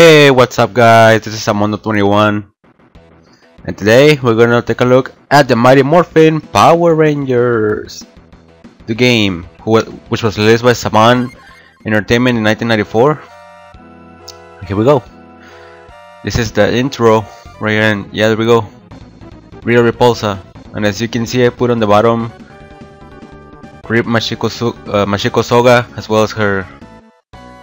Hey, what's up guys? This is Amondo21 and today we're gonna take a look at the Mighty Morphin Power Rangers the game which was released by Saban Entertainment in 1994 here we go. This is the intro right here and yeah there we go. Rita Repulsa. And as you can see I put on the bottom Rip Machiko, uh, Machiko Soga as well as her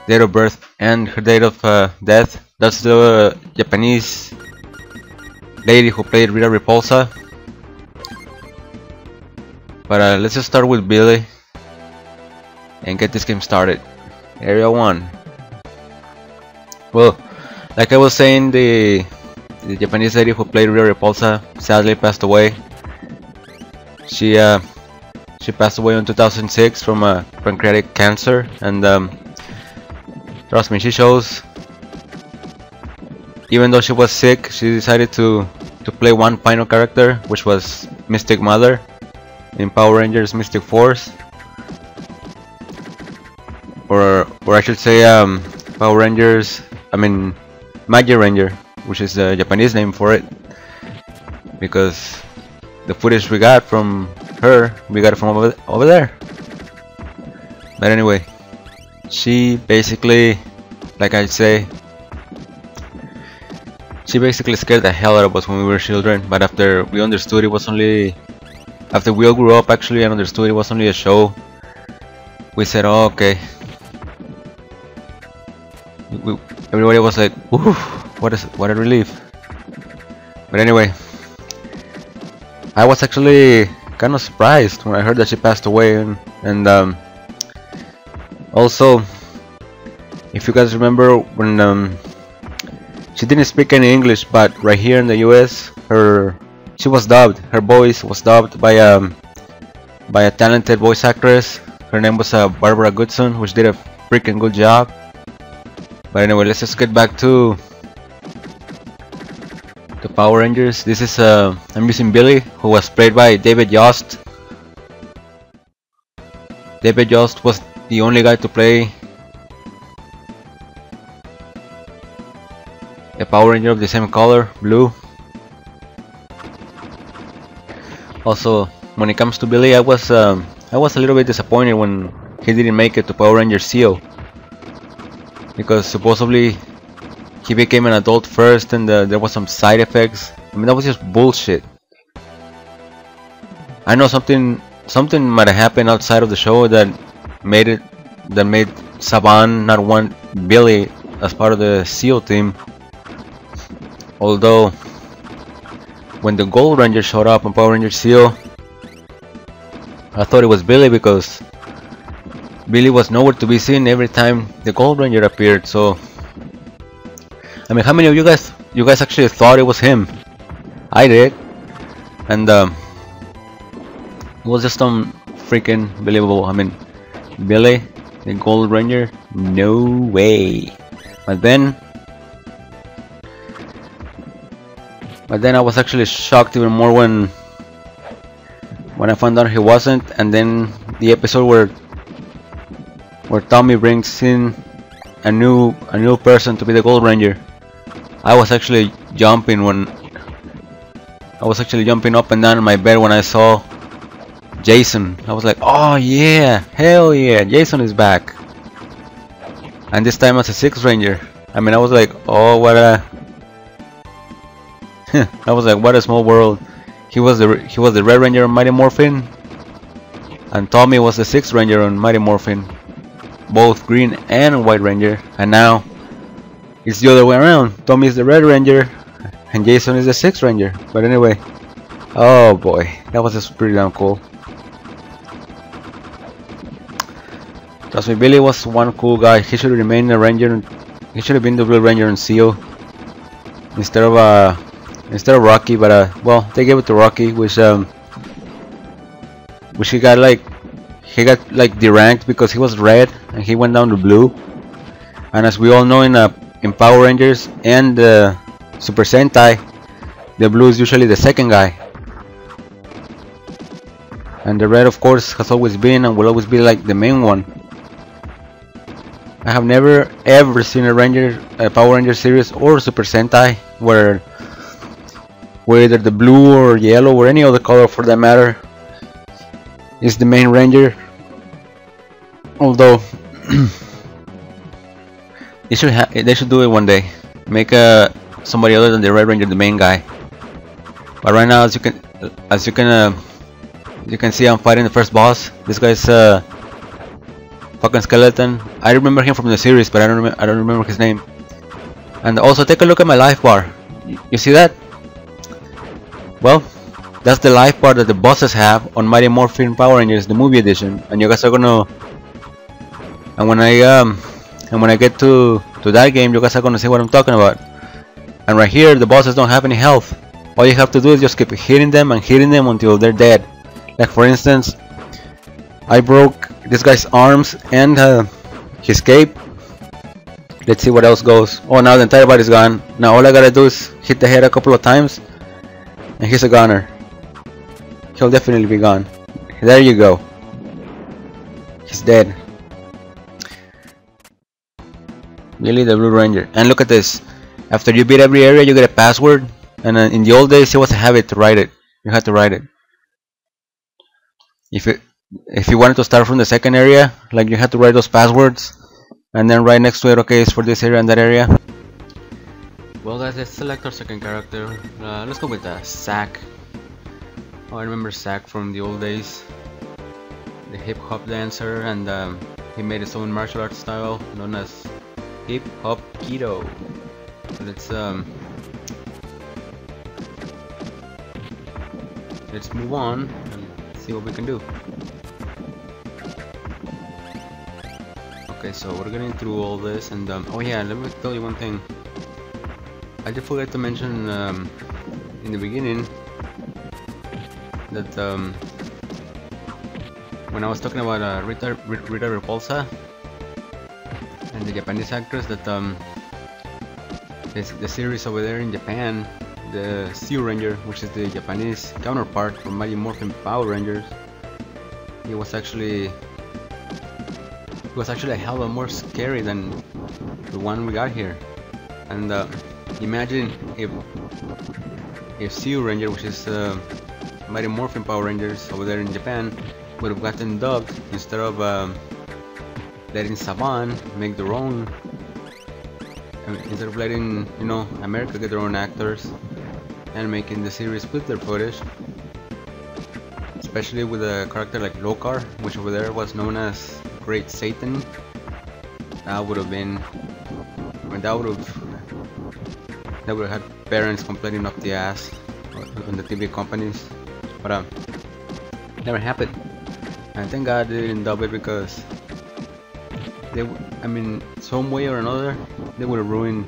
date of birth and her date of uh, death. That's the Japanese lady who played Rita Repulsa. But uh, let's just start with Billy and get this game started. Area 1. Well, like I was saying, the, the Japanese lady who played Rita Repulsa sadly passed away. She uh, she passed away in 2006 from a pancreatic cancer and um, Trust me, she shows. Even though she was sick, she decided to to play one final character, which was Mystic Mother in Power Rangers Mystic Force. Or, or I should say, um, Power Rangers. I mean, Magi Ranger, which is the Japanese name for it, because the footage we got from her, we got it from over, over there. But anyway, she basically, like I say, she basically scared the hell out of us when we were children. But after we understood it was only, after we all grew up actually and understood it was only a show, we said, oh, okay. We, everybody was like, what is what a relief. But anyway, I was actually kind of surprised when I heard that she passed away and, and um, also, if you guys remember when um, she didn't speak any English, but right here in the US, her she was dubbed. Her voice was dubbed by um by a talented voice actress. Her name was uh, Barbara Goodson, which did a freaking good job. But anyway, let's just get back to the Power Rangers. This is uh, I'm using Billy, who was played by David Yost. David Yost was the only guy to play a Power Ranger of the same color, blue. Also, when it comes to Billy, I was um, I was a little bit disappointed when he didn't make it to Power Ranger Zeo because supposedly he became an adult first and uh, there was some side effects. I mean that was just bullshit. I know something something might have happened outside of the show that made it that made Saban not want Billy as part of the Zeo team. Although when the Gold Ranger showed up on Power Ranger Zeo, I thought it was Billy because Billy was nowhere to be seen every time the Gold Ranger appeared. So I mean, how many of you guys you guys actually thought it was him? I did, and um, it was just some freaking believable. I mean, Billy, the Gold Ranger? No way. But then, but then I was actually shocked even more when when I found out he wasn't, and then the episode where where Tommy brings in a new a new person to be the Gold Ranger. I was actually jumping when I was actually jumping up and down in my bed when I saw Jason. I was like, oh yeah, hell yeah, Jason is back. And this time as a Six Ranger. I mean, I was like, oh, what a... I was like, what a small world. He was the he was the Red Ranger on Mighty Morphin, and Tommy was the Sixth Ranger on Mighty Morphin, both Green and White Ranger. And now it's the other way around. Tommy is the Red Ranger, and Jason is the Sixth Ranger. But anyway, oh boy, that was just pretty damn cool. Trust me, Billy was one cool guy. He should have remained a ranger. He should have been the Blue Ranger and Zeo instead of uh instead of Rocky. But uh, well, they gave it to Rocky, which um, which he got like he got like deranked because he was red and he went down to blue. And as we all know in uh in Power Rangers and uh, Super Sentai, the blue is usually the second guy. And the red of course has always been and will always be like the main one. I have never ever seen a Ranger, a Power Ranger series or Super Sentai where whether the blue or yellow or any other color for that matter is the main Ranger. Although they should they should do it one day. Make a somebody other than the Red Ranger the main guy. But right now, as you can as you can uh, you can see, I'm fighting the first boss. This guy's uh, skeleton. I remember him from the series, but I don't I don't remember his name. And also, take a look at my life bar. You see that? Well, that's the life bar that the bosses have on Mighty Morphin Power Rangers, the movie edition. And you guys are gonna. And when I um, and when I get to to that game, you guys are gonna see what I'm talking about. And right here, the bosses don't have any health. All you have to do is just keep hitting them and hitting them until they're dead. Like for instance, I broke this guy's arms and uh, his cape. Let's see what else goes. Oh, now the entire body's gone. Now all I gotta do is hit the head a couple of times, and he's a goner. He'll definitely be gone. There you go. He's dead. Really, the Blue Ranger. And look at this. After you beat every area, you get a password. And in the old days, it was a habit to write it. You had to write it. If it, if you wanted to start from the second area, like you had to write those passwords, and then right next to it, okay, it's for this area and that area. Well, guys, let's select our second character. Uh, let's go with uh, Zack Oh, I remember Zack from the old days. The hip hop dancer, and um, he made his own martial arts style known as hip hop kido. let's um, let's move on and see what we can do. Okay, so we're getting through all this, and um, oh yeah, let me tell you one thing. I did forget to mention um, in the beginning that um, when I was talking about uh, Rita, Rita Repulsa and the Japanese actress that um, the series over there in Japan, the Zyuranger, which is the Japanese counterpart from Mighty Morphin Power Rangers, it was actually was actually a hell of a more scary than the one we got here. And uh, imagine if if Zyuranger, which is uh, Mighty Morphin Power Rangers over there in Japan, would have gotten dubbed instead of um, letting Saban make their own instead of letting you know America get their own actors and making the series with their footage especially with a character like Lokar which over there was known as Great Satan. That would have been I mean, that would have that would have had parents complaining up the ass on the TV companies. But um never happened. And thank god they didn't dub it because they, I mean, some way or another, they would have ruined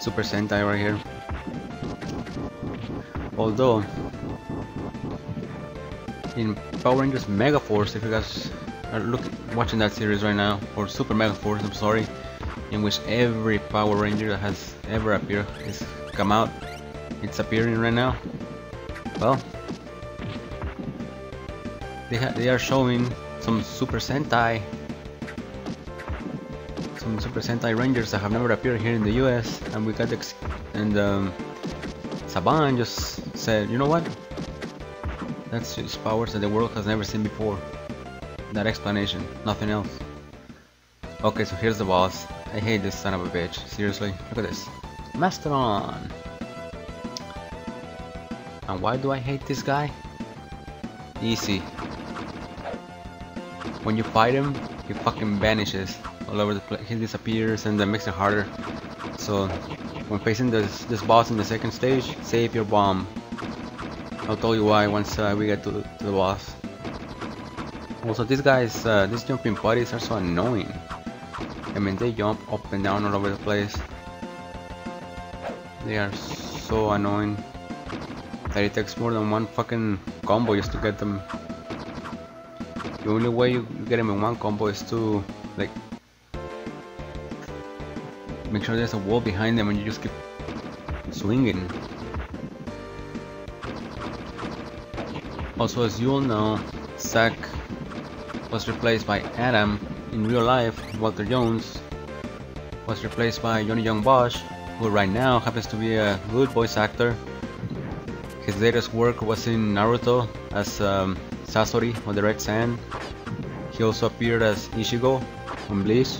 Super Sentai right here. Although, in Power Rangers Mega Force, if you guys are looking, watching that series right now, or Super Mega Force, I'm sorry, in which every Power Ranger that has ever appeared is come out, it's appearing right now. Well, they, they are showing some Super Sentai. Some Super Sentai Rangers that have never appeared here in the US and we got the and um, Saban just said you know what? That's just powers that the world has never seen before that explanation nothing else okay so here's the boss I hate this son of a bitch seriously look at this Mastodon and why do I hate this guy easy when you fight him he fucking vanishes all over the place. He disappears and that makes it harder. So when facing this this boss in the second stage, save your bomb. I'll tell you why once uh, we get to, to, the boss. Also, these guys, uh, these jumping buddies are so annoying. I mean, they jump up and down all over the place. They are so annoying that it takes more than one fucking combo just to get them. The only way you get them in one combo is to like make sure there's a wall behind them and you just keep swinging. Also, as you all know, Zack was replaced by Adam in real life, Walter Jones, was replaced by Johnny Young Bosch, who right now happens to be a good voice actor. His latest work was in Naruto as um, Sasori of the Red Sand. He also appeared as Ichigo on Bleach.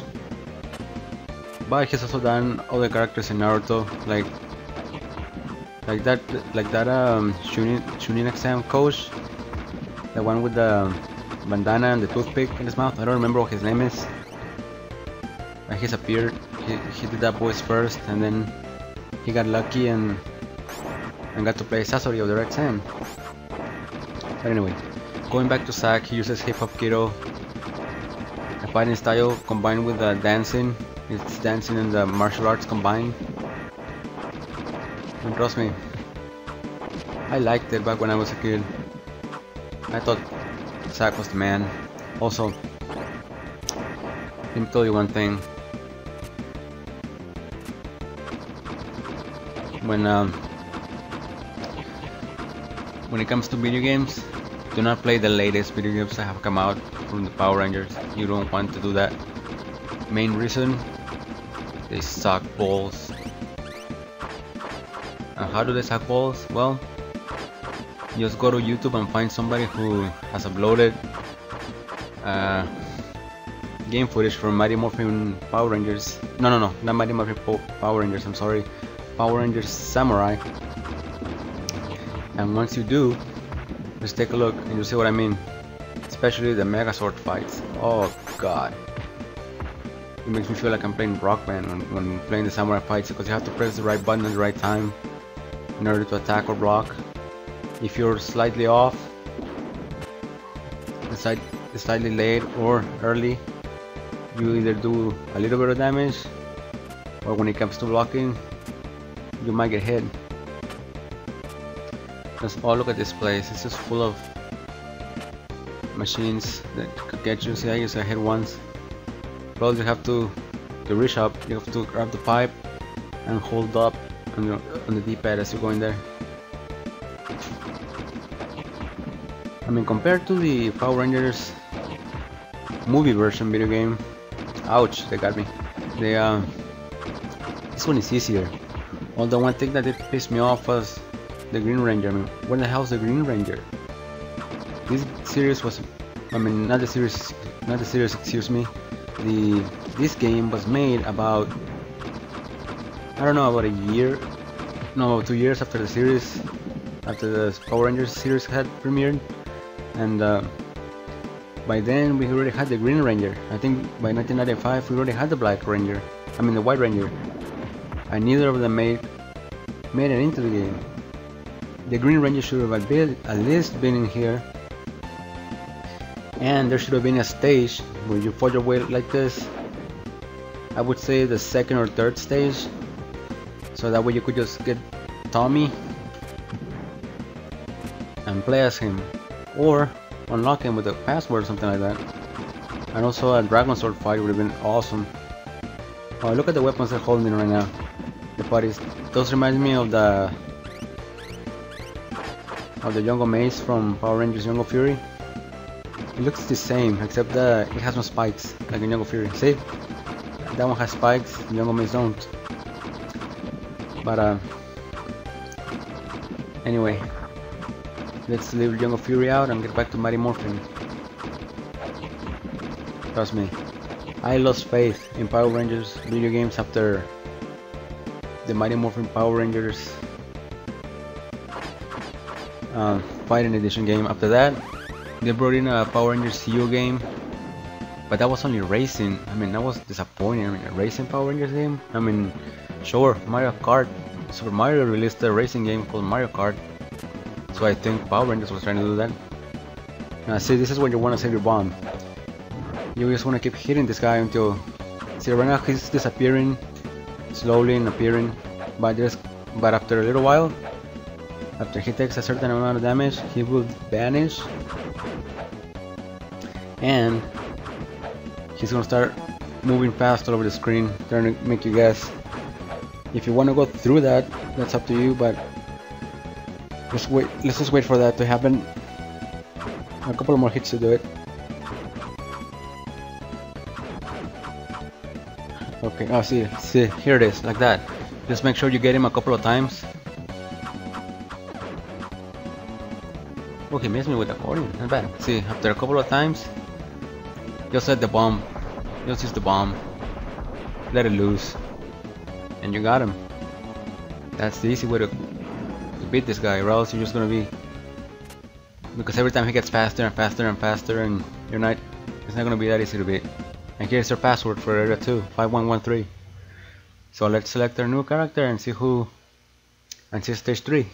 But he's also done other characters in Naruto, like like that, like that um, Chunin, Chunin exam coach, the one with the bandana and the toothpick in his mouth. I don't remember what his name is. But he's appeared. He, he did that voice first, and then he got lucky and and got to play Sasori of the Red Sand. But anyway, going back to Zack, he uses Hip Hop Kido, a fighting style combined with the dancing. It's dancing and the martial arts combined. And trust me, I liked it back when I was a kid. I thought Zack was the man. Also, let me tell you one thing. When um, when it comes to video games, do not play the latest video games that have come out from the Power Rangers. You don't want to do that. Main reason, they suck balls. And how do they suck balls? Well, just go to YouTube and find somebody who has uploaded uh, game footage from Mighty Morphin Power Rangers. No, no, no, not Mighty Morphin po Power Rangers. I'm sorry, Power Rangers Samurai. And once you do, just take a look and you'll see what I mean. Especially the Megazord fights. Oh god. It makes me feel like I'm playing Rock Band when, when playing the Samurai fights because you have to press the right button at the right time in order to attack or block. If you're slightly off, slightly late or early, you either do a little bit of damage or when it comes to blocking, you might get hit. Just all look at this place, it's just full of machines that could get you. See, I used to hit once. Well, you have to, to reach up, you have to grab the pipe and hold up on the, on the D-pad as you go in there. I mean, compared to the Power Rangers movie version video game, ouch, they got me. They, uh, this one is easier. Although one thing that did piss me off was the Green Ranger. I mean, where the hell's the Green Ranger? This series was, I mean, not the series, not the series, excuse me. The this game was made about, I don't know, about a year, no, two years after the series, after the Power Rangers series had premiered and uh, by then we already had the Green Ranger. I think by 1995 we already had the Black Ranger. I mean the White Ranger. And neither of them made made it into the game. The Green Ranger should have at least been in here. And there should have been a stage where you fought your way like this. I would say the second or third stage. So that way you could just get Tommy and play as him or unlock him with a password or something like that. And also a Dragon Sword fight would have been awesome. Oh, look at the weapons they're holding right now. The bodies. Those remind me of the of the Jungle Mace from Power Rangers Jungle Fury. It looks the same, except that it has no spikes, like in Jungle Fury. See? That one has spikes, Jungle Mace don't. But uh, anyway, Let's leave Jungle Fury out and get back to Mighty Morphin. Trust me, I lost faith in Power Rangers video games after the Mighty Morphin Power Rangers uh, Fighting Edition game. After that, they brought in a Power Rangers Zeo game, but that was only racing. I mean, that was disappointing. I mean, a racing Power Rangers game. I mean, sure, Mario Kart. Super Mario released a racing game called Mario Kart, so I think Power Rangers was trying to do that. Now see, this is when you want to save your bomb. You just want to keep hitting this guy until... See, right now he's disappearing, slowly and appearing, but just but after a little while, after he takes a certain amount of damage, he will vanish, and he's gonna start moving fast all over the screen, trying to make you guess. If you want to go through that, that's up to you, but just wait. Let's just wait for that to happen. A couple more hits to do it. Okay, oh see, see, here it is, like that. Just make sure you get him a couple of times. Okay, miss me with the accordion, not bad. See, after a couple of times, just set the bomb. Just use the bomb. Let it loose. And you got him. That's the easy way to beat this guy, or else you're just gonna be because every time he gets faster and faster and faster and you're not it's not gonna be that easy to beat. And here's your password for area 2, 5113. So let's select our new character and see who and see stage 3.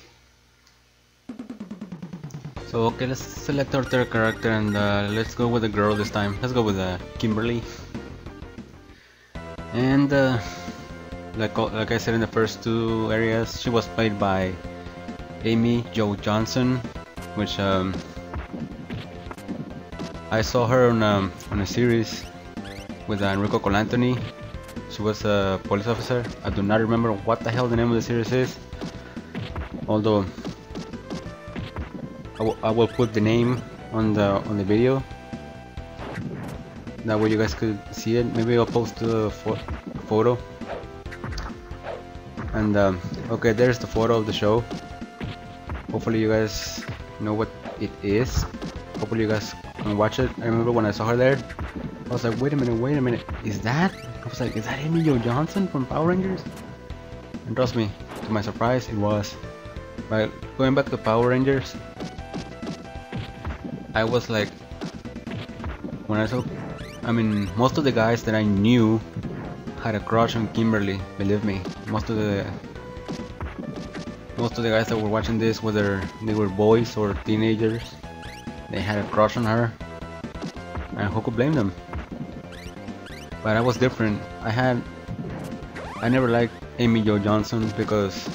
So okay, let's select our third character and uh, let's go with the girl this time. Let's go with uh, Kimberly. And uh, like like I said in the first two areas, she was played by Amy Jo Johnson, which um, I saw her on um, on a series with uh, Enrico Colantoni. She was a police officer. I do not remember what the hell the name of the series is. Although I, will put the name on the on the video. That way you guys could see it. Maybe I'll post fo photo. And um, okay, there's the photo of the show. Hopefully you guys know what it is. Hopefully you guys can watch it. I remember when I saw her there, I was like, wait a minute, wait a minute, is that? I was like, is that Jo Johnson from Power Rangers? And trust me, to my surprise, it was. But going back to Power Rangers, I was like, when I saw, I mean, most of the guys that I knew had a crush on Kimberly, believe me. Most of the most of the guys that were watching this, whether they were boys or teenagers, they had a crush on her. And who could blame them? but I was different. I had I never liked Amy Jo Johnson because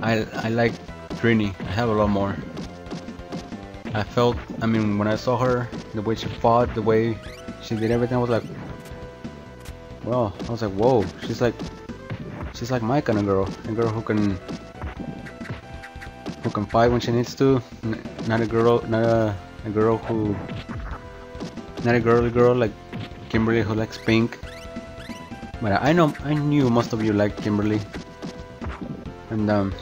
I I like Trini. I have a lot more. I felt I mean when I saw her, the way she fought, the way she did everything, I was like well, I was like, whoa, she's like she's like my kind of girl. A girl who can who can fight when she needs to. Not a girl not a, a girl who not a girly girl like Kimberly who likes pink. But I know I knew most of you like Kimberly. And um,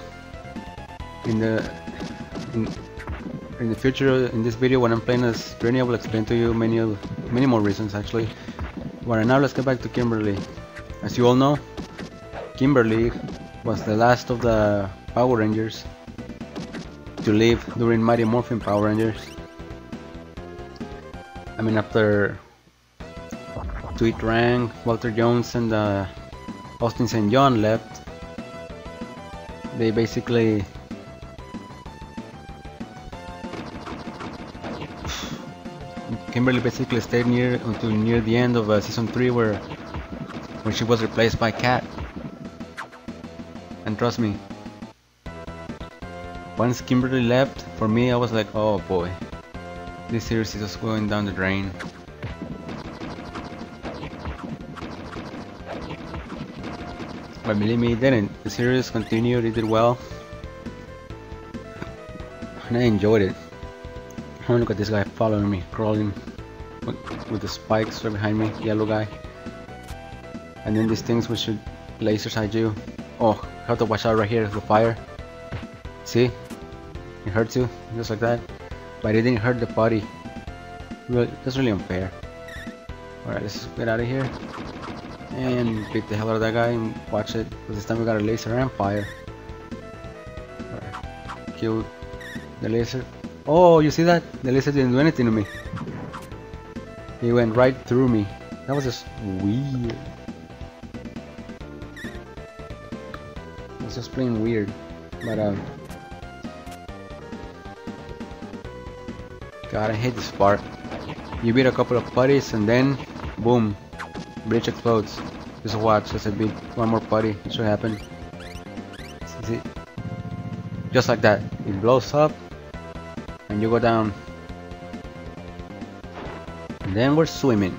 in the in, in the future in this video when I'm playing as Trini I will explain to you many many more reasons actually. But right now let's get back to Kimberly. As you all know, Kimberly was the last of the Power Rangers to live during Mighty Morphin Power Rangers. I mean after Thuy Trang, Walter Jones and uh, Austin St. John left, they basically Kimberly basically stayed near until near the end of uh, season 3 where when she was replaced by Kat. And trust me, once Kimberly left, for me I was like, oh boy, this series is just going down the drain. But believe me, it didn't. The series continued, it did well. And I enjoyed it. Oh, look at this guy following me, crawling with, with the spikes right behind me, yellow guy. And then these things which should laser sight you. Oh, have to watch out right here, the fire. See? It you, just like that. But it didn't hurt the body. Really, that's really unfair. Alright, let's get out of here and beat the hell out of that guy and watch it. Because This time we got a laser and fire. Right. Kill the laser. Oh, you see that? The laser didn't do anything to me. He went right through me. That was just weird. It's just plain weird. But um God I hate this part. You beat a couple of putties and then boom bridge explodes. Just watch as I beat one more putty. It should happen. See? Just like that. It blows up and you go down. And then we're swimming.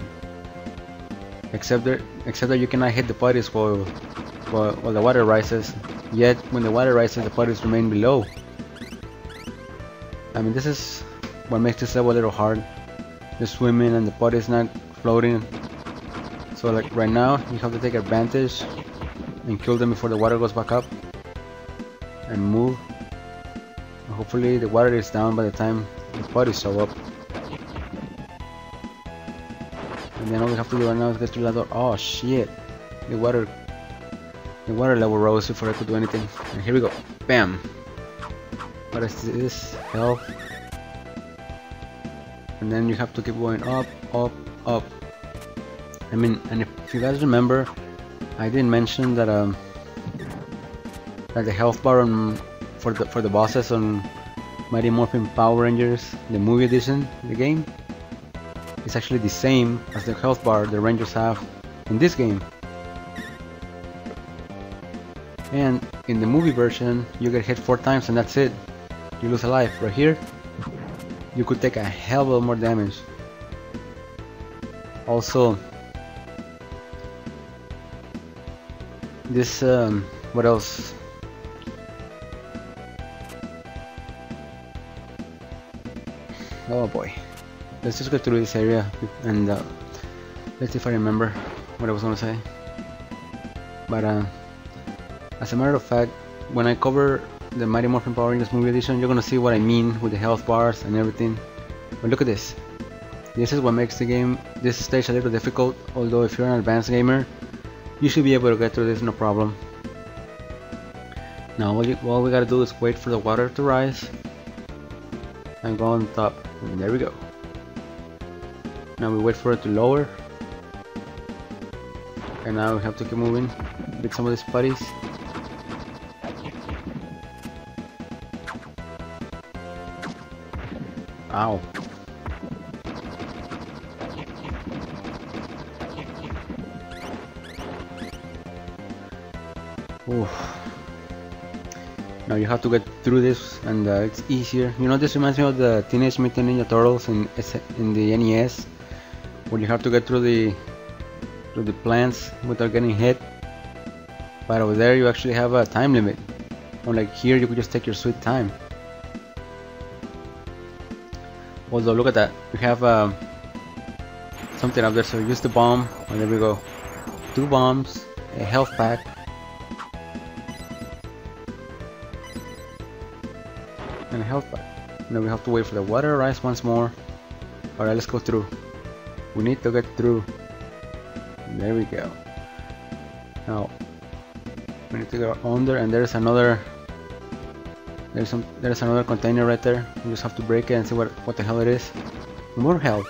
Except that except that you cannot hit the putties while, while, while the water rises. Yet when the water rises the putties remain below. I mean this is what makes this level a little hard. The swimming and the putties not floating So like right now, you have to take advantage and kill them before the water goes back up and move. And hopefully the water is down by the time the putties show up. And then all we have to do right now is get to the door. Oh shit! The water, the water level rose before I could do anything. And here we go. Bam! What is this? Health. And then you have to keep going up, up, up. I mean, and if you guys remember, I didn't mention that um that the health bar on for the for the bosses on Mighty Morphin Power Rangers, the movie edition, the game, is actually the same as the health bar the Rangers have in this game. And in the movie version, you get hit four times and that's it. You lose a life. Right here, you could take a hell of a lot more damage. Also, this um, what else? Oh boy, let's just go through this area and uh, let's see if I remember what I was gonna say. But uh, as a matter of fact, when I cover the Mighty Morphin Power Rangers movie edition, you're gonna see what I mean with the health bars and everything. But look at this. This is what makes the game, this stage a little difficult, although if you're an advanced gamer, you should be able to get through this no problem. Now all, you, all we gotta do is wait for the water to rise and go on top. And there we go. Now we wait for it to lower. And now we have to keep moving with some of these putties. Ow. Oof. Now you have to get through this and uh, it's easier. You know this reminds me of the Teenage Mutant Ninja Turtles in, in the NES where you have to get through the through the plants without getting hit. But over there you actually have a time limit. Unlike here you could just take your sweet time. Although look at that, we have um, something up there. So use the bomb, and there we go. Two bombs, a health pack, and a health pack. Now we have to wait for the water rise once more. Alright, let's go through. We need to get through. There we go. Now we need to go under, and there's another there's some there's another container right there. You just have to break it and see what what the hell it is. More health.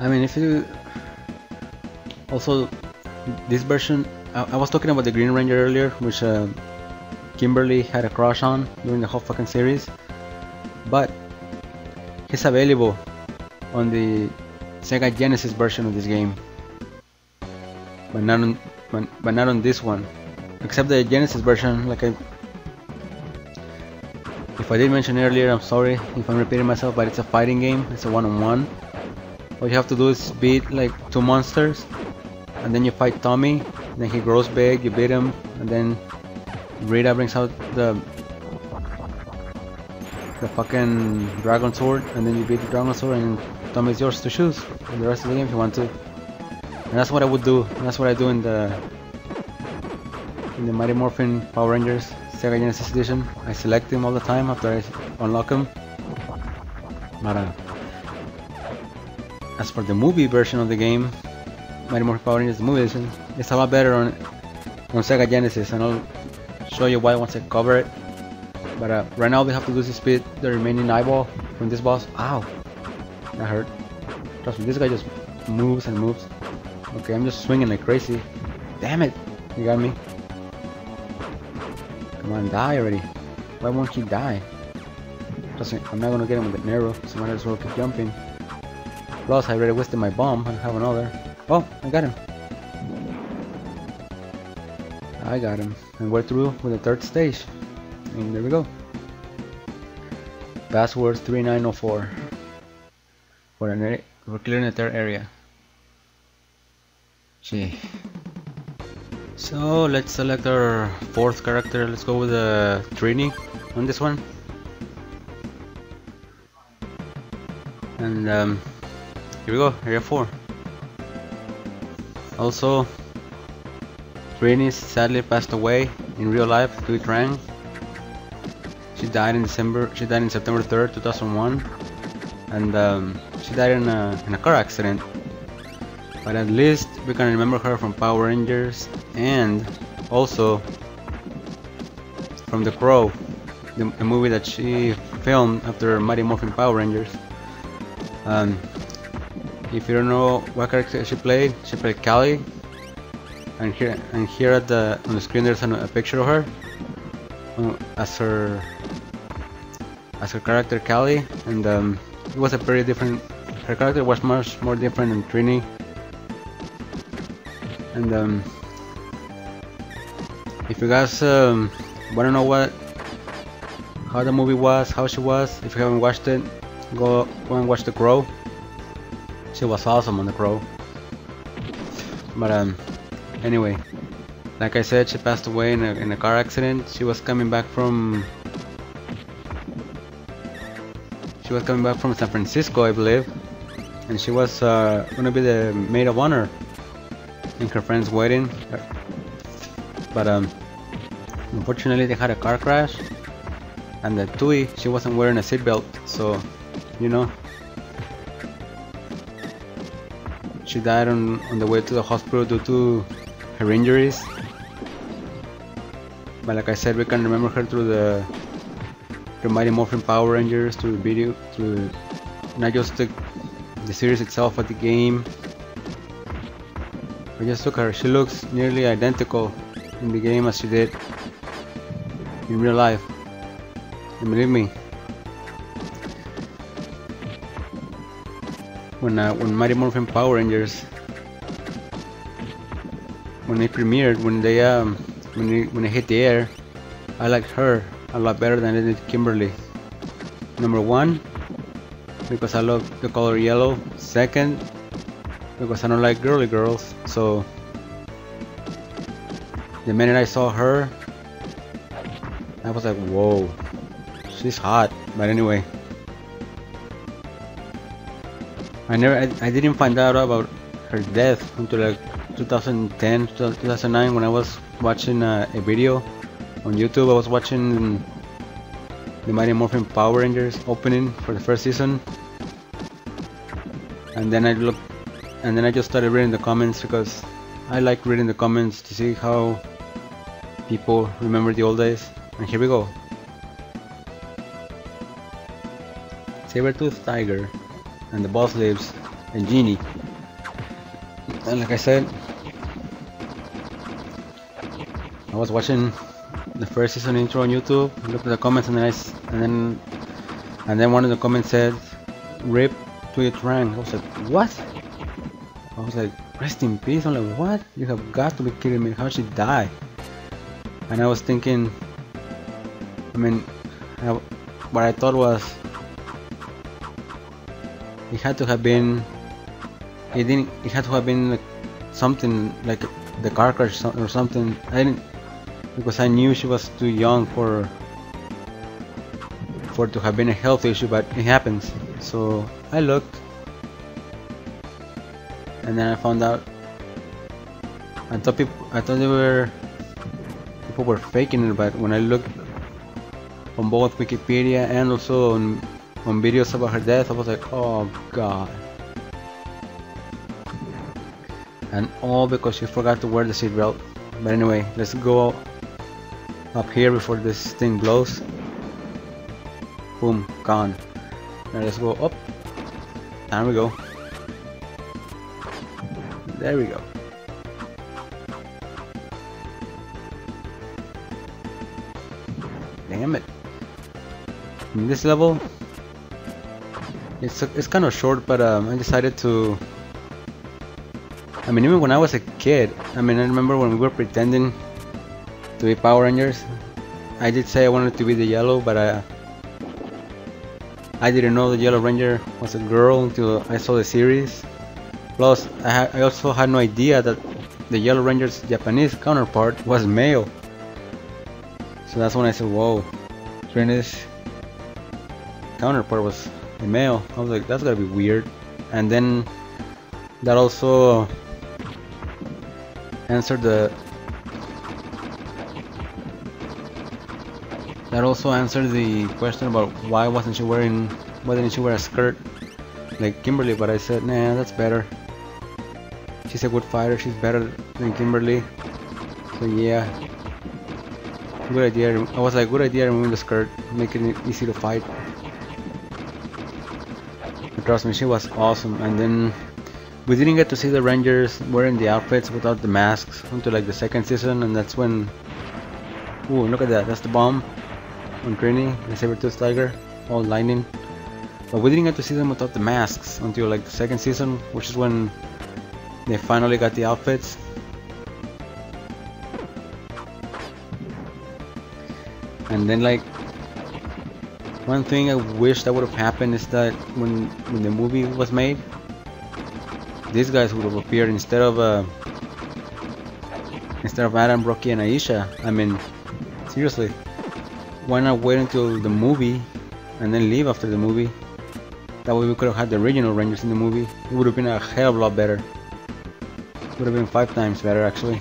I mean if you also this version I, I was talking about the Green Ranger earlier which uh, Kimberly had a crush on during the whole fucking series but he's available on the Sega Genesis version of this game but not on but, but not on this one except the Genesis version like I if I did mention earlier I'm sorry if I'm repeating myself but it's a fighting game it's a one-on-one -on -one. all you have to do is beat like two monsters and then you fight Tommy then he grows big you beat him and then Rita brings out the the fucking dragon sword and then you beat the dragon sword and Tommy's yours to choose for the rest of the game if you want to and that's what I would do and that's what I do in the in the Mighty Morphin Power Rangers Sega Genesis Edition. I select him all the time after I unlock him. Uh, as for the movie version of the game, Mighty Morphin Power Rangers movie edition, it's a lot better on on Sega Genesis, and I'll show you why once I cover it. But uh, right now, we have to do is beat the remaining eyeball from this boss. Ow, that hurt. Trust me, this guy just moves and moves. Okay, I'm just swinging like crazy. Damn it, you got me. Come on, die already. Why won't he die? Doesn't, I'm not gonna get him with an arrow, so might as well keep jumping. Plus, I already wasted my bomb. I have another. Oh, I got him. I got him. And we're through with the third stage. And there we go. Password 3904. For, for clearing the third area. Gee. So let's select our fourth character. Let's go with the uh, Trini on this one. And um, here we go, area 4. Also, Trini sadly passed away in real life Thuy Trang. She died in December. She died in September 3rd, 2001, and um, she died in a in a car accident. But at least we can remember her from Power Rangers and also from The Crow, the, the movie that she filmed after Mighty Morphin Power Rangers. Um, if you don't know what character she played, she played Callie. And here, and here at the on the screen, there's an, a picture of her uh, as her as her character Callie, and um, it was a very different. Her character was much more different than Trini, and um, if you guys um, want to know what how the movie was, how she was, if you haven't watched it, go go and watch The Crow. She was awesome on The Crow. But um, anyway, like I said, she passed away in a, in a car accident. She was coming back from she was coming back from San Francisco, I believe, and she was uh, gonna be the maid of honor in her friend's wedding. But um, unfortunately, they had a car crash, and the Thuy she wasn't wearing a seatbelt, so you know she died on, on the way to the hospital due to her injuries. But like I said, we can remember her through the the Mighty Morphin Power Rangers, through the video, through not just the, the series itself, but the game. I just look at her, she looks nearly identical in the game as she did in real life. And believe me, when uh, when Mighty Morphin Power Rangers when they premiered, when they um when they when they hit the air, I liked her a lot better than I did Kimberly. Number one, because I love the color yellow. Second, because I don't like girly girls. So the minute I saw her, I was like, whoa, she's hot. But anyway. I never, I, I didn't find out about her death until like 2010, 2009 when I was watching uh, a video on YouTube. I was watching the Mighty Morphin Power Rangers opening for the first season, and then I looked, and then I just started reading the comments because I like reading the comments to see how people remember the old days. And here we go. Sabertooth Tiger and the boss lives and Genie. And like I said, I was watching the first season intro on YouTube, looked at the comments and then and then and then one of the comments said rip Thuy Trang. I was like, what? I was like, rest in peace. I'm like, what? You have got to be kidding me. How she die? And I was thinking, I mean, I, what I thought was it had to have been it didn't it had to have been like something like the car crash or something I didn't because I knew she was too young for for to have been a health issue but it happens so I looked and then I found out I thought people I thought they were people were faking it but when I looked on both Wikipedia and also on on videos about her death, I was like, oh god. And all because she forgot to wear the seatbelt. But anyway, let's go up here before this thing blows. Boom, gone. Now let's go up. There we go. There we go. Damn it. In this level, it's it's kind of short, but um, I decided to. I mean, even when I was a kid, I mean, I remember when we were pretending to be Power Rangers. I did say I wanted to be the yellow, but I I didn't know the Yellow Ranger was a girl until I saw the series. Plus, I, I also had no idea that the Yellow Ranger's Japanese counterpart was male. So that's when I said, "Whoa, Trinity's counterpart was a male. I was like, that's gotta be weird. and then that also answered the that also answered the question about why wasn't she wearing why didn't she wear a skirt like Kimberly but I said nah that's better she's a good fighter she's better than Kimberly. So yeah. Good idea I was like good idea removing the skirt making it easy to fight. Trust me she was awesome and then we didn't get to see the rangers wearing the outfits without the masks until like the second season and that's when Ooh, look at that that's the bomb on Trini the saber-tooth tiger all lightning. But we didn't get to see them without the masks until like the second season which is when they finally got the outfits and then like one thing I wish that would have happened is that when when the movie was made, these guys would have appeared instead of uh, instead of Adam, Rocky, and Aisha. I mean, seriously, why not wait until the movie and then leave after the movie? That way we could have had the original Rangers in the movie. It would have been a hell of a lot better. Would have been five times better actually.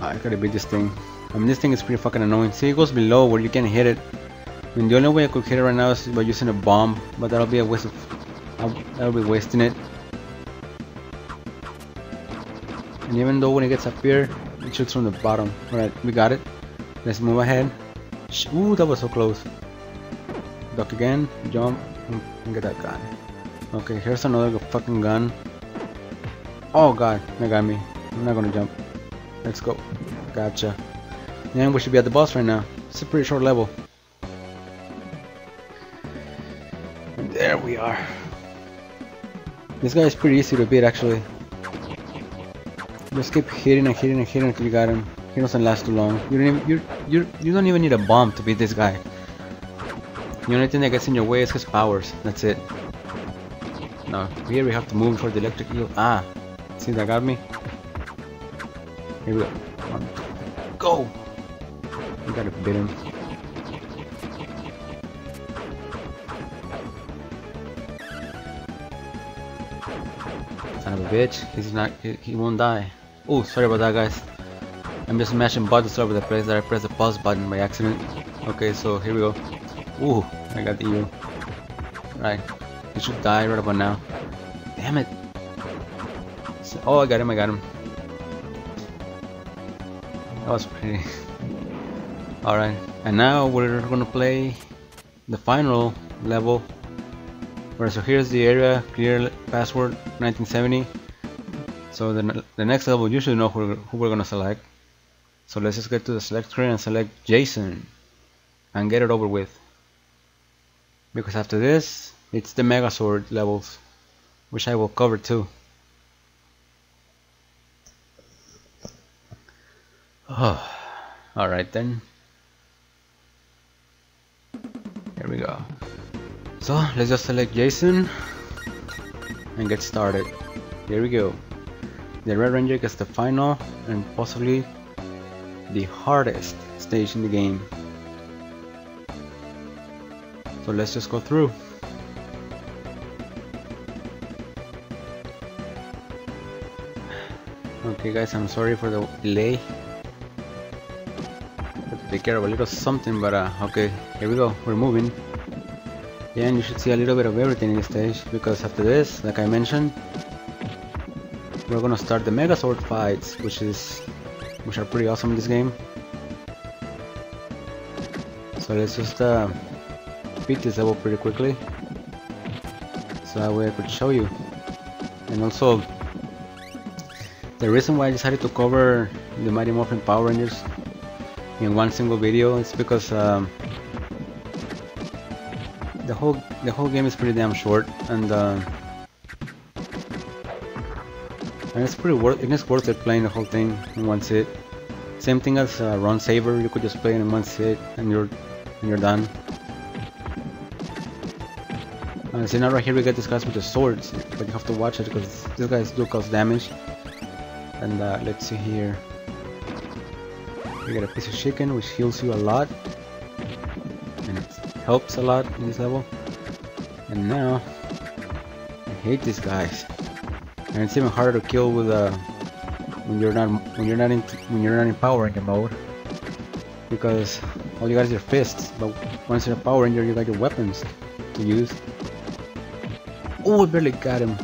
Ah, I gotta beat this thing. I mean, this thing is pretty fucking annoying. See, it goes below where you can hit it. I mean, the only way I could hit it right now is by using a bomb, but that'll be a waste of... I'll, that'll be wasting it. And even though when it gets up here, it shoots from the bottom. Alright, we got it. Let's move ahead. Ooh, that was so close. Duck again, jump, and get that gun. Okay, here's another fucking gun. Oh god, they got me. I'm not gonna jump. Let's go. Gotcha. And we should be at the boss right now. It's a pretty short level. And there we are. This guy is pretty easy to beat actually. Just keep hitting and hitting and hitting until you got him. He doesn't last too long. You don't even you you you don't even need a bomb to beat this guy. The only thing that gets in your way is his powers. That's it. Now here we have to move for the electric eel. Ah, see that got me. Here we go. Go! You gotta beat him. Son of a bitch. He's not. He, he won't die. Oh, sorry about that, guys. I'm just mashing buttons over the place that I pressed the pause button by accident. Okay, so here we go. Ooh, I got the eel. Right. He should die right about now. Damn it. Oh, I got him, I got him. That was pretty. Alright, and now we're gonna play the final level. Where so here's the area, clear password 1970. So the, the next level you should know who, who we're gonna select. So let's just get to the select screen and select Jason and get it over with. Because after this, it's the Megazord levels, which I will cover too. Oh, alright then. Here we go. So let's just select Jason and get started. Here we go. The Red Ranger gets the final and possibly the hardest stage in the game. So let's just go through. Okay guys, I'm sorry for the delay. Take care of a little something but uh, okay here we go. We're moving. Yeah and you should see a little bit of everything in this stage because after this like I mentioned we're gonna start the Megazord fights which is which are pretty awesome in this game. So let's just uh, beat this level pretty quickly so that way I could show you. And also the reason why I decided to cover the Mighty Morphin Power Rangers in one single video is because um, the whole the whole game is pretty damn short and uh, and it's pretty worth it is worth it playing the whole thing in one sit. Same thing as uh, Run Saber, you could just play it in one sit and you're and you're done. Uh, see now right here we get this guys with the swords but you have to watch it because these guys do cause damage and uh, let's see here you get a piece of chicken which heals you a lot and it helps a lot in this level And now, I hate these guys. And it's even harder to kill with uh, when you're not when you're not in when you're not in Power Ranger mode because all you got is your fists. But once you're a Power Ranger, you got your weapons to use. Oh, I barely got him.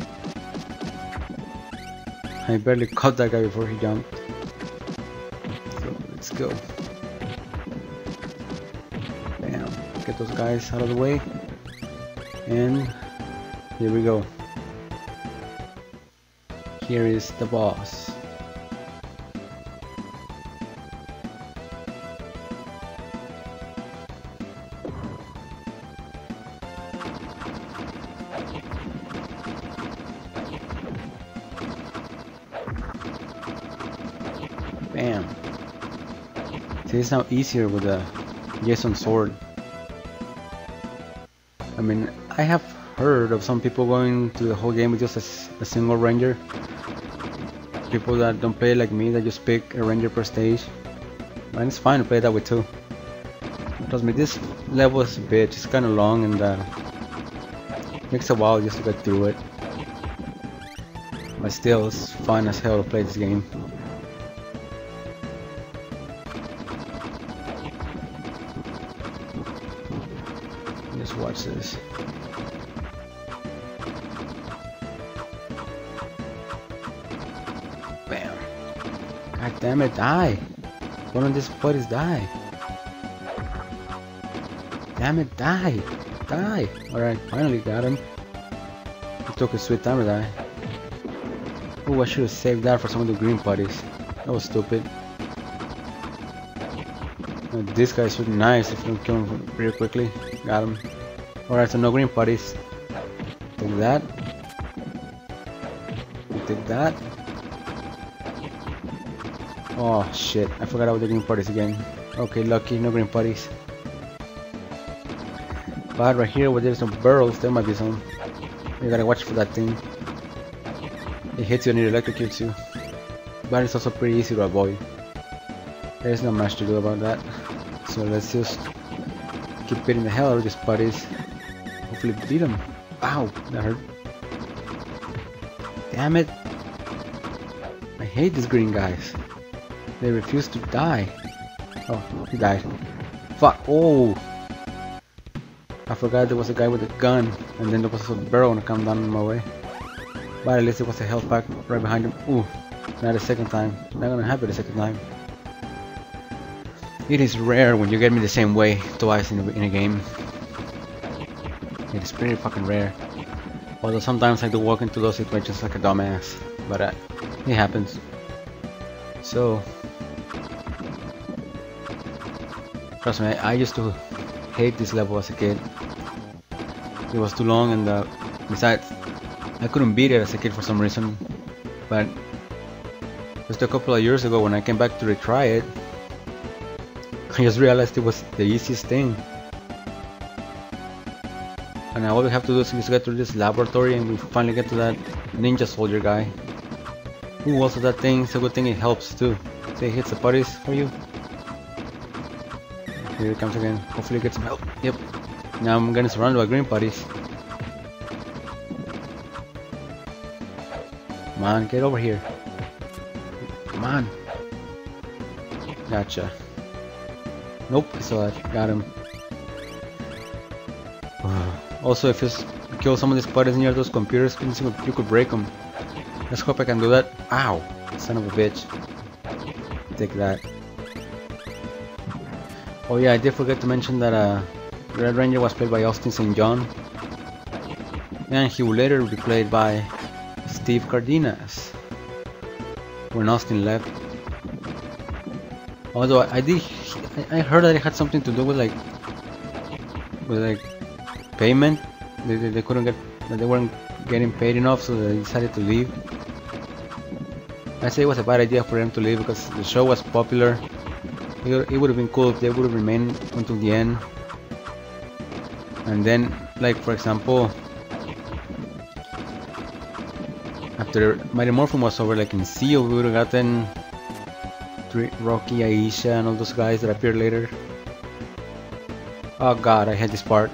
I barely caught that guy before he jumped. So let's go. Bam. Get those guys out of the way. And here we go. Here is the boss. Now easier with the Jason sword. I mean, I have heard of some people going to the whole game with just a, a single ranger. People that don't play like me, that just pick a ranger per stage. And it's fine to play that way too. Trust me, this level is a bitch. It's kind of long and uh, takes a while just to get through it. But still, it's fun as hell to play this game. Die. One of these buddies die. Damn it, die. Die. Alright, finally got him. It took a sweet time to die. Oh, I should have saved that for some of the green putties. That was stupid. Uh, this guy's really nice if you don't kill him pretty quickly. Got him. Alright, so no green putties. Take that. Take that. Oh shit, I forgot about the green putties again. Okay, lucky, no green putties. But right here where there's some barrels, there might be some. You gotta watch for that thing. It hits you and it electrocutes you. But it's also pretty easy to avoid. There's not much to do about that. So let's just keep beating the hell out of these putties. Hopefully beat them. Ow, that hurt. Damn it. I hate these green guys. They refuse to die. Oh, he died. Fuck. Oh. I forgot there was a guy with a gun, and then there was a barrel gonna come down my way. But at least there was a health pack right behind him. Ooh, not a second time. Not gonna happen a second time. It is rare when you get me the same way twice in a, in a game. It is pretty fucking rare. Although sometimes I do walk into those situations like a dumbass, but uh, it happens. So, trust me, I used to hate this level as a kid. It was too long and uh, besides, I couldn't beat it as a kid for some reason. But just a couple of years ago when I came back to retry it, I just realized it was the easiest thing. And now all we have to do is just get through this laboratory and we finally get to that ninja soldier guy. Ooh, also that thing, it's a good thing it helps too. See, it hits the putties for you. Here it comes again. Hopefully it gets some oh, help. Yep. Now I'm gonna surround by green putties. Come on, get over here. Come on. Gotcha. Nope, he's alive. Got him. also, if you kill some of these putties near those computers, you could break them. Let's hope I can do that. Ow! Son of a bitch. Take that. Oh yeah, I did forget to mention that uh, Red Ranger was played by Austin St. John. And he would later be played by Steve Cardenas. When Austin left. Although I, I did, I, heard that it had something to do with like, with like payment. They, they, they couldn't get, they weren't getting paid enough, so they decided to leave. I say it was a bad idea for them to leave because the show was popular. It, would have been cool if they would have remained until the end. And then, like for example, after Mighty Morphin was over, like in Zeo, we would have gotten Rocky, Aisha, and all those guys that appear later. Oh god, I had this part.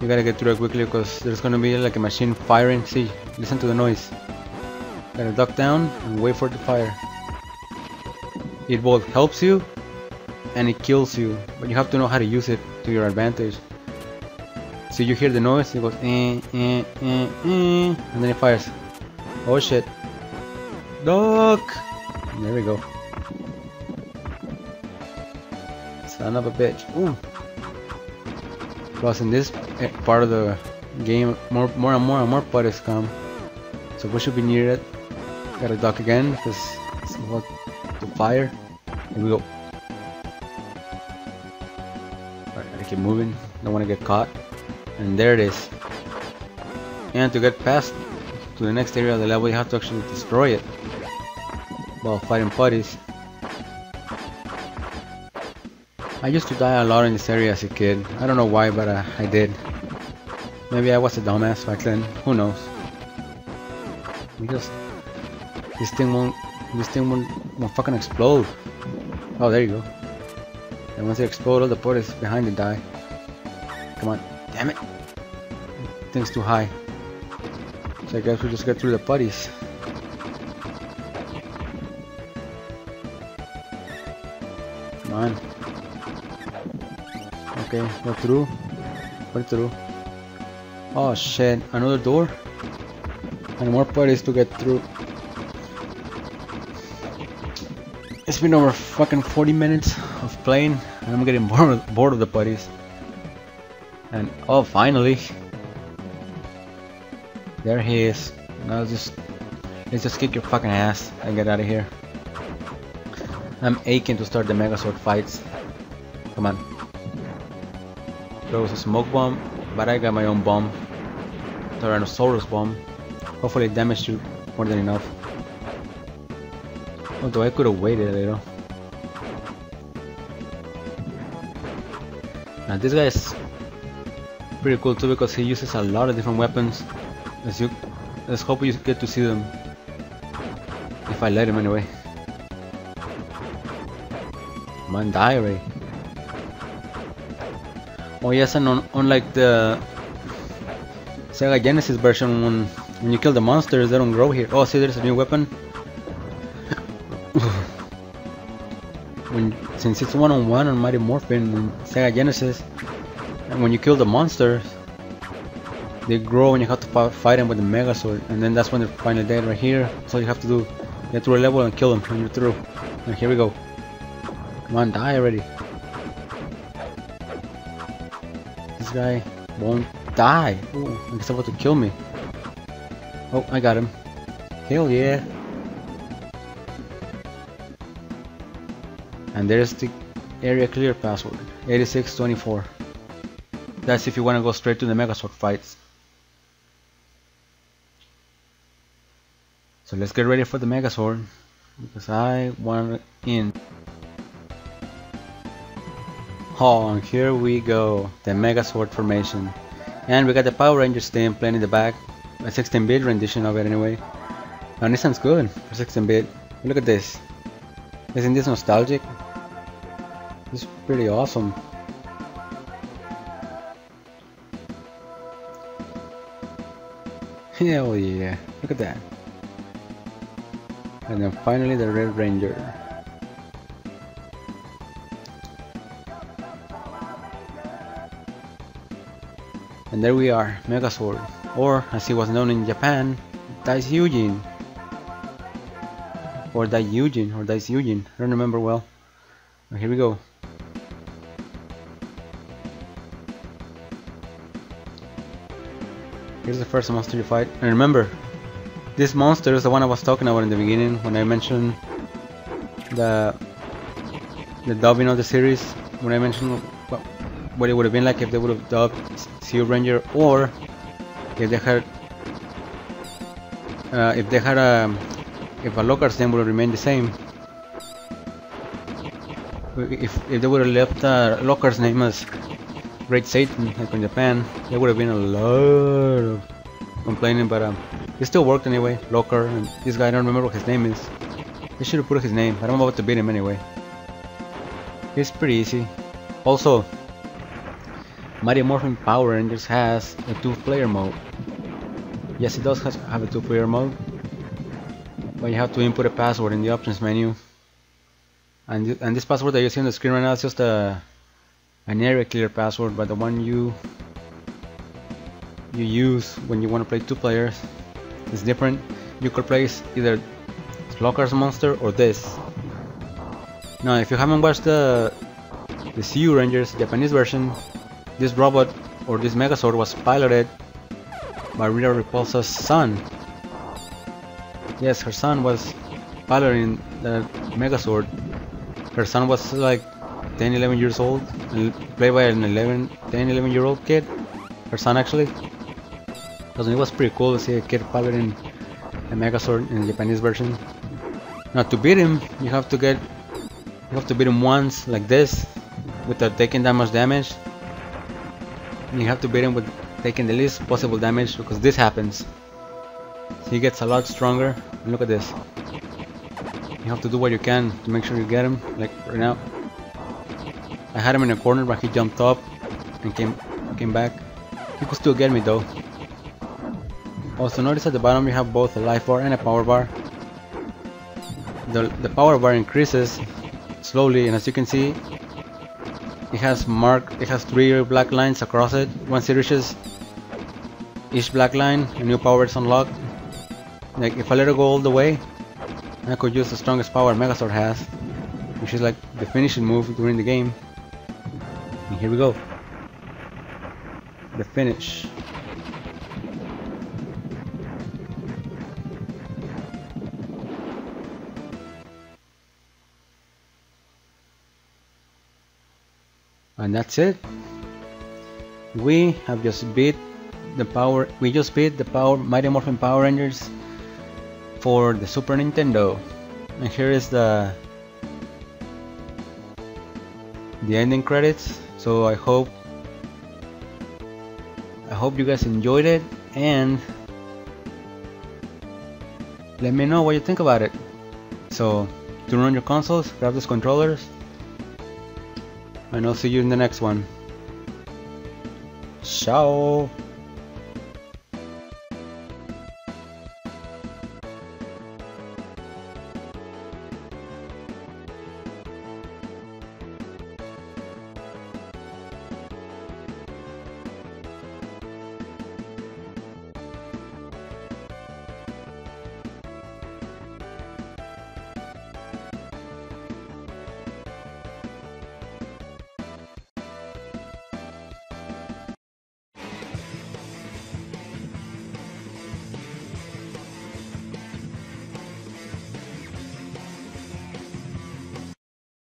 You gotta get through it quickly because there's gonna be like a machine firing. See, listen to the noise. Gotta duck down and wait for it to fire. It both helps you and it kills you, but you have to know how to use it to your advantage. So you hear the noise, it goes eh, eh, eh, eh, and then it fires. Oh shit. Duck! There we go. Son of a bitch. Ooh. Plus in this eh, part of the game, more, more and more and more putties come. So we should be near it. Gotta duck again because it's about to fire. Here we go. Keep moving. Don't wanna get caught. And there it is. And to get past to the next area of the level, you have to actually destroy it while fighting putties. I used to die a lot in this area as a kid. I don't know why, but uh, I did. Maybe I was a dumbass back then. Who knows? Because this thing won't, this thing won't, won't fucking explode. Oh, there you go. And once they explode, all the putties behind it die. Come on, damn it! Thing's too high. So I guess we just get through the putties. Come on. Okay, go through. Go through. Oh shit, another door? And more putties to get through. It's been over fucking 40 minutes of playing and I'm getting bored, bored of the putties. And oh finally There he is. Now just let's just kick your fucking ass and get out of here. I'm aching to start the Megazord fights. Come on. There was a smoke bomb, but I got my own bomb. Tyrannosaurus bomb. Hopefully it damaged you more than enough. Although I could have waited a little. Now this guy is pretty cool too because he uses a lot of different weapons. Let's, you, let's hope you get to see them. If I let him anyway. Die already. Oh yes, and on, unlike the Sega Genesis version, when, when you kill the monsters, they don't grow here. Oh, see, there's a new weapon. Since it's one on one on Mighty Morphin in Sega Genesis, and when you kill the monsters, they grow and you have to fight them with the Megazord, and then that's when they're finally dead. Right here, so you have to do get through a level and kill them, and you're through. And here we go. Come on, die already. This guy won't die. Ooh, he's about to kill me. Oh, I got him. Hell yeah. And there's the area clear password 8624. That's if you want to go straight to the Megazord fights. So let's get ready for the Megazord because I want in. Oh, and here we go, the Megazord formation. And we got the Power Rangers theme playing in the back, a 16-bit rendition of it anyway. And it sounds good for 16-bit. Look at this. Isn't this nostalgic? It's pretty awesome. Hell yeah, look at that. And then finally the Red Ranger. And there we are, Megazord, or as he was known in Japan, Daishyujin. Or Daiyujin, or Daishyujin, I don't remember well. Here we go. Here's the first monster you fight. And remember, this monster is the one I was talking about in the beginning when I mentioned the the dubbing of the series. When I mentioned what, what it would have been like if they would have dubbed Zyuranger or if they had uh, if they had a if a Lokar's name would have remained the same. If, if they would have left uh, Lokar's name as Great Satan, like in Japan, there would have been a lot of complaining, but um, it still worked anyway. Lokar, and this guy, I don't remember what his name is. They should have put his name. I don't know about to beat him anyway. It's pretty easy. Also, Mighty Morphin Power Rangers has a two-player mode. Yes, it does have a two-player mode, but you have to input a password in the options menu. And, th and this password that you see on the screen right now is just a an area clear password, but the one you you use when you want to play two players is different. You could place either Lokar's Monster or this. Now, if you haven't watched the the Zyu Rangers Japanese version, this robot or this Megazord was piloted by Rita Repulsa's son. Yes, her son was piloting the Megazord. Her son was like 10, 11 years old, played by an 11, 10, 11 year old kid. Her son actually. Because it was pretty cool to see a kid piloting a Megazord in the Japanese version. Now to beat him, you have to get, you have to beat him once like this, without taking that much damage. And you have to beat him with taking the least possible damage because this happens. So he gets a lot stronger. And look at this. You have to do what you can to make sure you get him. Like right now. I had him in a corner but he jumped up and came came back. He could still get me though. Also notice at the bottom you have both a life bar and a power bar. The, the power bar increases slowly and as you can see it has mark it has three black lines across it once it reaches each black line a new power is unlocked like if I let it go all the way I could use the strongest power Megazord has which is like the finishing move during the game and here we go. The finish. And that's it. We have just beat the power we just beat the power Mighty Morphin Power Rangers for the Super Nintendo. And here is the the ending credits so I hope I hope you guys enjoyed it and let me know what you think about it so turn on your consoles grab those controllers and I'll see you in the next one. Ciao!